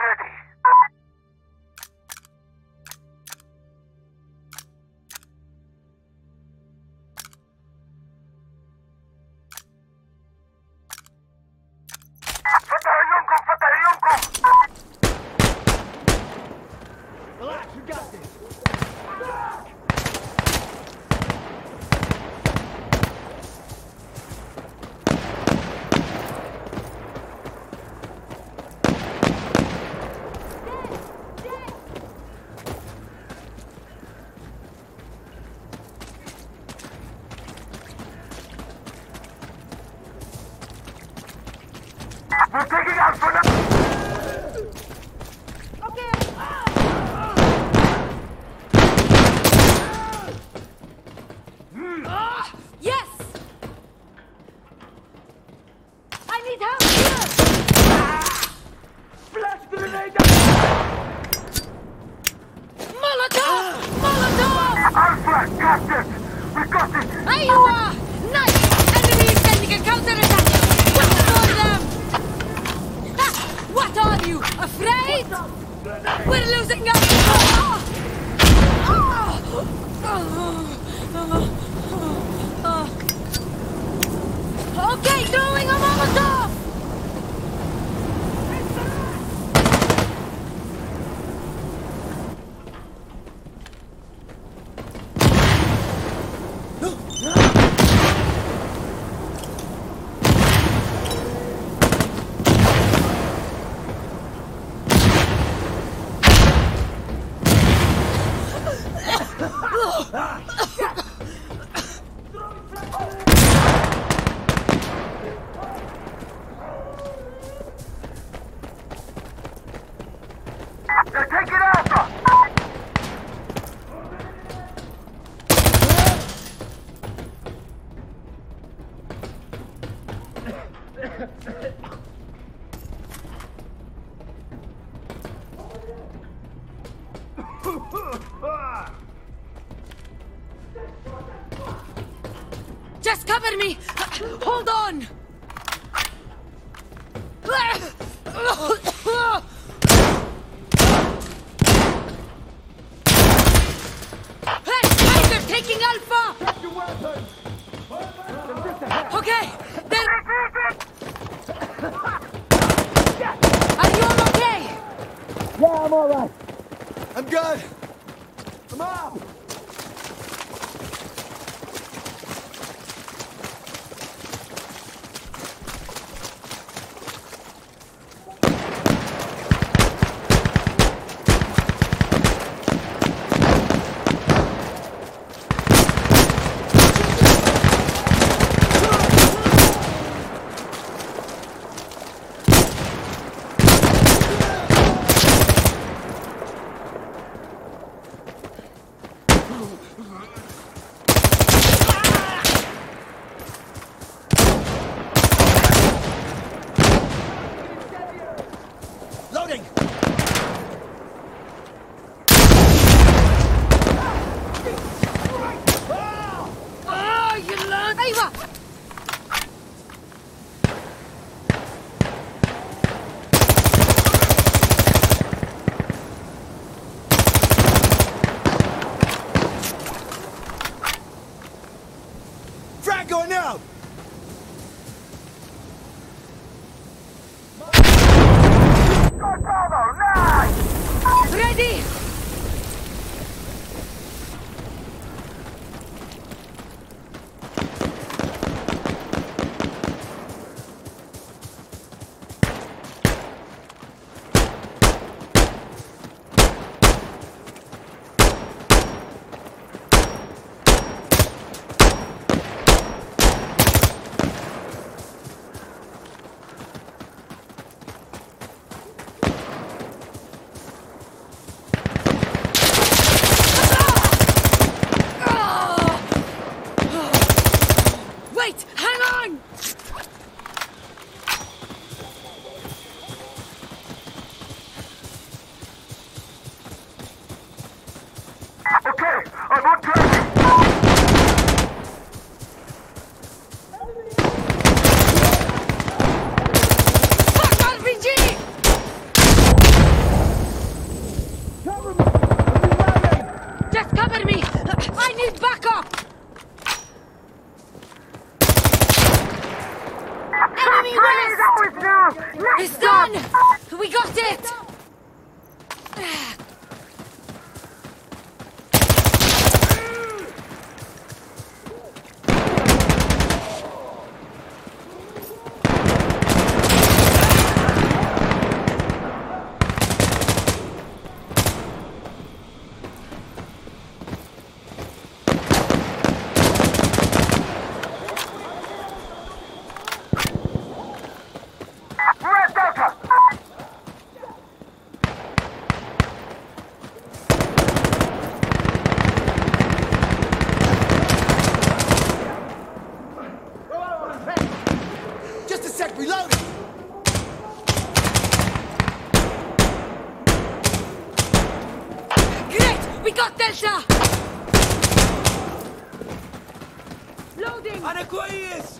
Murder. Alpha, got this. We got this. There you are! Nice! Enemy is sending a counterattack! For them! Ha! What are you, afraid? We're losing our... Ah! Ah! Ah! Ah! Okay, throwing a Molotov! They're taking Alpha. Just cover me! Hold on! I'm good. I'm not on É com isso!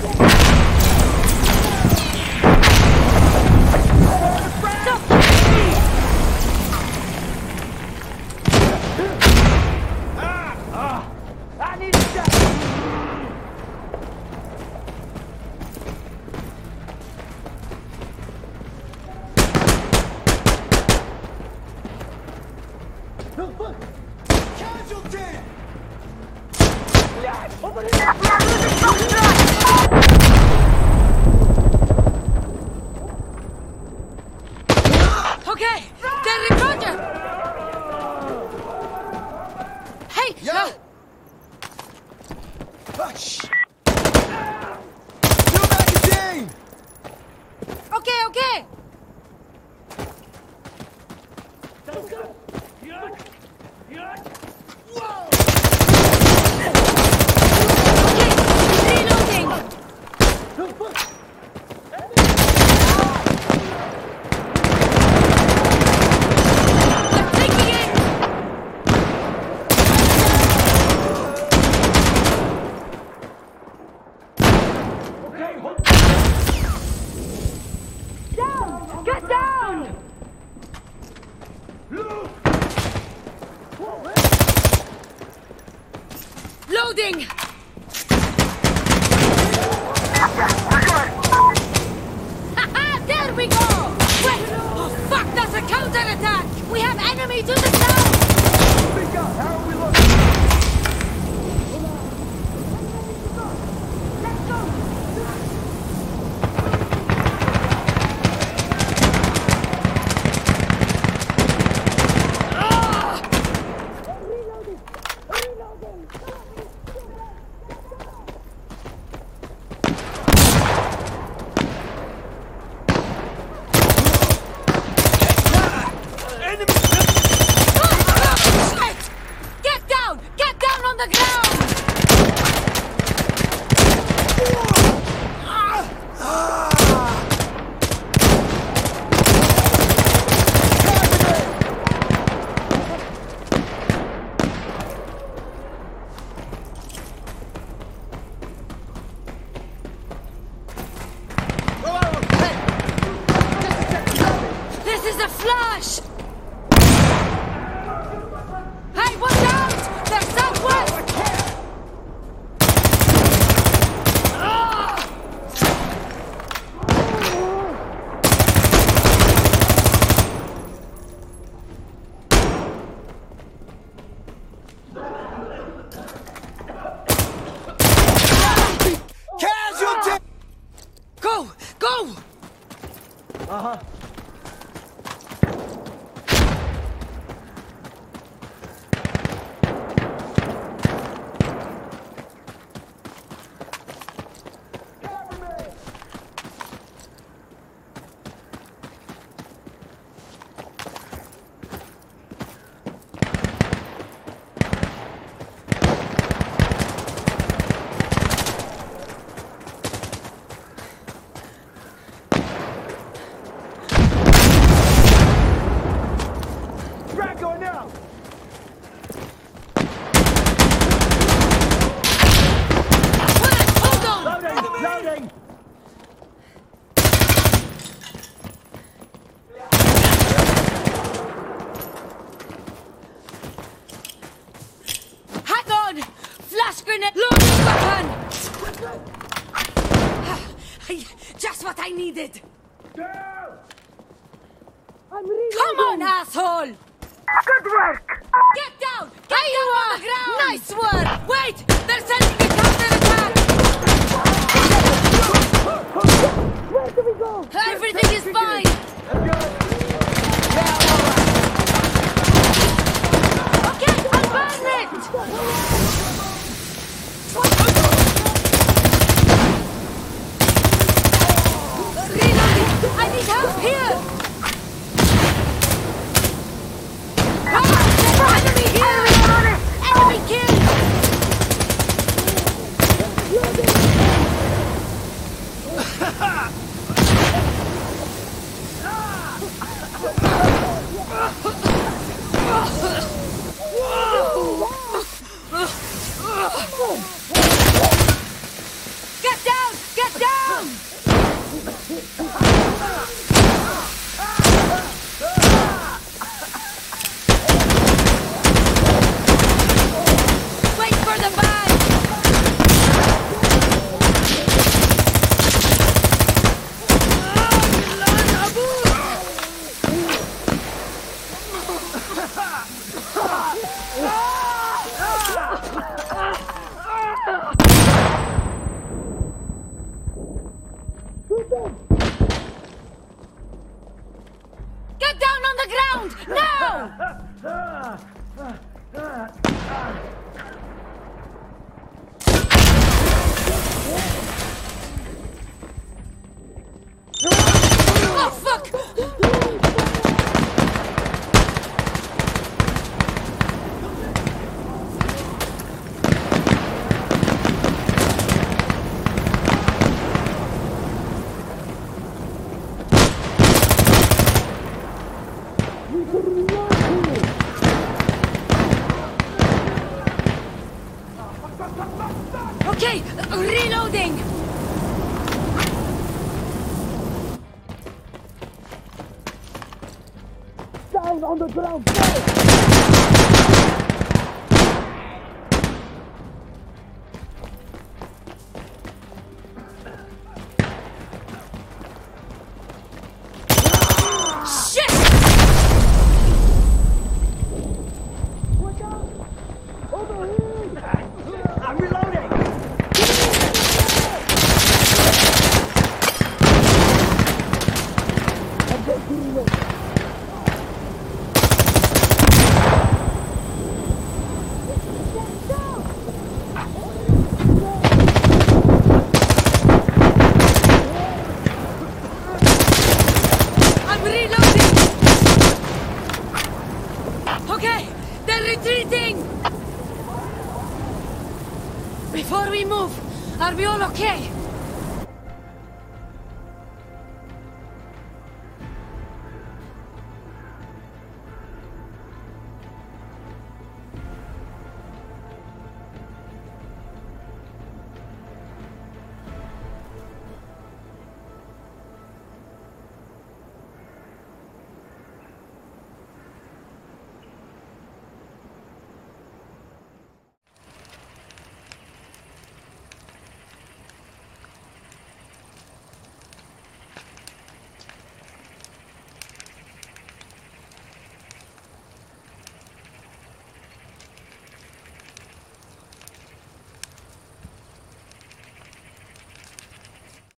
Oh, Chúng needed. Down! Really Come on, down. asshole! Good work! Get down! Get there down on the ground! Nice work! Wait! They're sending a counterattack! Where do we go? Everything is fine! do Brasil!